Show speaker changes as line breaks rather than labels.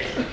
you.